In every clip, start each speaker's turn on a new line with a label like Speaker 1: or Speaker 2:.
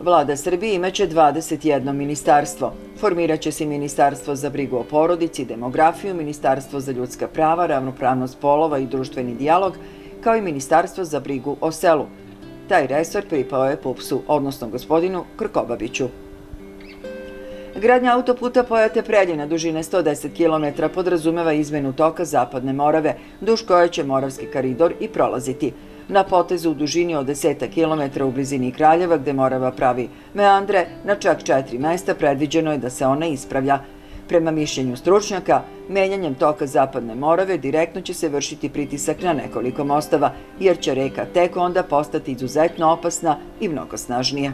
Speaker 1: Vlada Srbije imaće 21 ministarstvo. Formiraće se Ministarstvo za brigu o porodici, demografiju, Ministarstvo za ljudska prava, ravnopravnost polova i društveni dijalog, kao i Ministarstvo za brigu o selu. Taj resor pripao je PUPS-u, odnosno gospodinu Krkobabiću. Gradnja autoputa Pojate Preljina dužine 110 km podrazumeva izmenu toka Zapadne Morave, duž koje će Moravski karidor i prolaziti. Na potezu u dužini od 10 km u blizini Kraljeva, gde Morava pravi meandre, na čak četiri mesta predviđeno je da se ona ispravlja. Prema mišljenju stručnjaka, menjanjem toka Zapadne Morave direktno će se vršiti pritisak na nekoliko mostava, jer će reka tek onda postati izuzetno opasna i mnogo snažnija.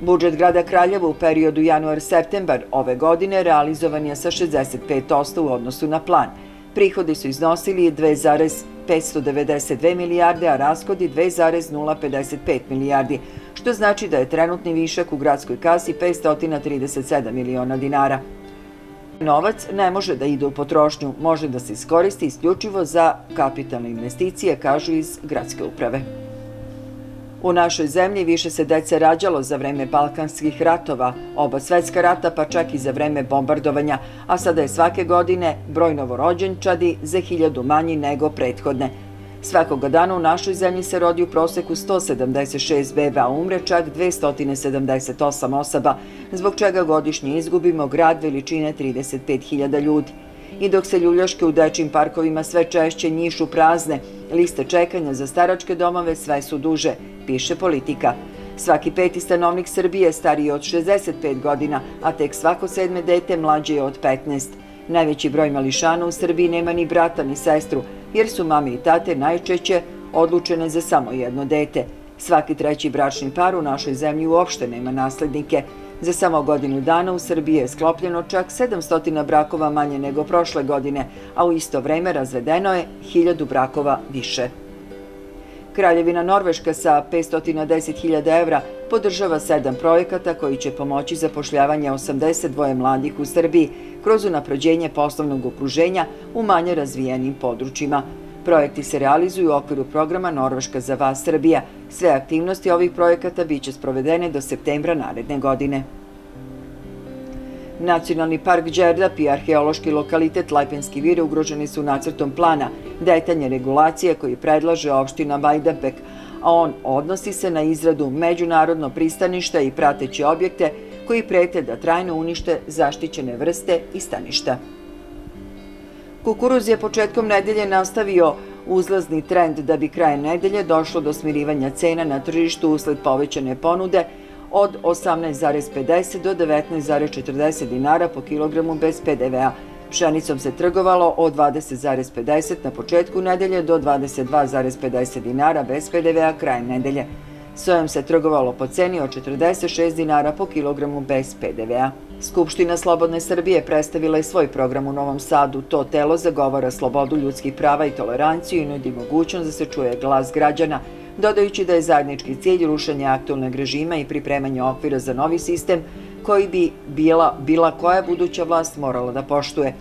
Speaker 1: Budžet grada Kraljeva u periodu januar-septembar ove godine realizovan je sa 65% u odnosu na plan. Prihodi su iznosili 2,592 milijarde, a rashodi 2,055 milijardi, što znači da je trenutni višak u gradskoj kasi 537 miliona dinara. Novac ne može da ide u potrošnju, može da se iskoristi isključivo za kapitalne investicije, kažu iz gradske uprave. U našoj zemlji više se dece rađalo za vreme balkanskih ratova, oba svetska rata pa čak i za vreme bombardovanja, a sada je svake godine broj novorođenčadi za hiljadu manji nego prethodne. Svakoga dana u našoj zemlji se rodi u proseku 176 beba, a umre čak 278 osoba, zbog čega godišnje izgubimo grad veličine 35.000 ljudi. I dok se ljuljaške u dečim parkovima sve češće njišu prazne, liste čekanja za staračke domove sve su duže, piše politika. Svaki peti stanovnik Srbije stariji od 65 godina, a tek svako sedme dete mlađe je od 15. Najveći broj mališana u Srbiji nema ni brata ni sestru, jer su mame i tate najčešće odlučene za samo jedno dete. Svaki treći bračni par u našoj zemlji uopšte nema naslednike. Za samo godinu dana u Srbiji je sklopljeno čak 700 brakova manje nego prošle godine, a u isto vreme razvedeno je 1000 brakova više. Kraljevina Norveška sa 510.000 evra podržava sedam projekata koji će pomoći zapošljavanje 82 mladih u Srbiji kroz unaprođenje poslovnog okruženja u manje razvijenim područjima. Projekti se realizuju u okviru programa Norveška za vas Srbija. Sve aktivnosti ovih projekata biće sprovedene do septembra naredne godine. Nacionalni park Đerdap i arheološki lokalitet Lajpenski vir ugroženi su nacrtom plana detaljne regulacije koji predlaže opština Majdanpek, a on odnosi se na izradu međunarodno pristaništa i prateće objekte koji prete da trajno unište zaštićene vrste i staništa. Kukuruz je početkom nedelje nastavio uzlazni trend da bi krajem nedelje došlo do smirivanja cena na tržištu usled povećane ponude od 18,50 do 19,40 dinara po kilogramu bez PDV-a. Pšenicom se trgovalo od 20,50 na početku nedelje do 22,50 dinara bez PDV-a krajem nedelje. Sojom se trgovalo po ceni od 46 dinara po kilogramu bez PDV-a. Skupština Slobodne Srbije predstavila je svoj program u Novom Sadu. To telo zagovara slobodu ljudskih prava i toleranciju i nudi mogućnost da se čuje glas građana, dodajući da je zajednički cilj rušenje aktualnog režima i pripremanje okvira za novi sistem koji bi bila, bila koja buduća vlast morala da poštuje.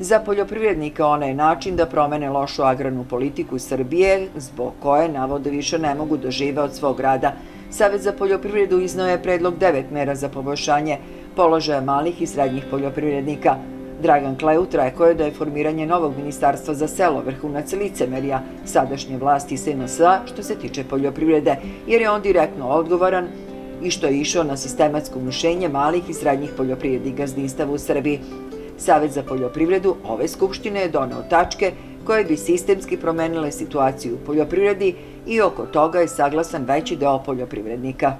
Speaker 1: Za poljoprivrednika ona je način da promene lošu agrarnu politiku Srbije, zbog koje navode više ne mogu da žive od svog rada. Savet za poljoprivredu iznao je predlog devet mera za poboljšanje položaja malih i srednjih poljoprivrednika. Dragan Kleut rekao je da je formiranje novog ministarstva za selo vrhunac licemerija sadašnje vlasti SNS što se tiče poljoprivrede, jer je on direktno odgovoran i što je išao na sistematsko unušenje malih i srednjih poljoprivrednih gazdinstava u Srbiji. Savet za poljoprivredu ove skupštine je doneo tačke koje bi sistemski promenile situaciju u poljoprivredi i oko toga je saglasan veći deo poljoprivrednika.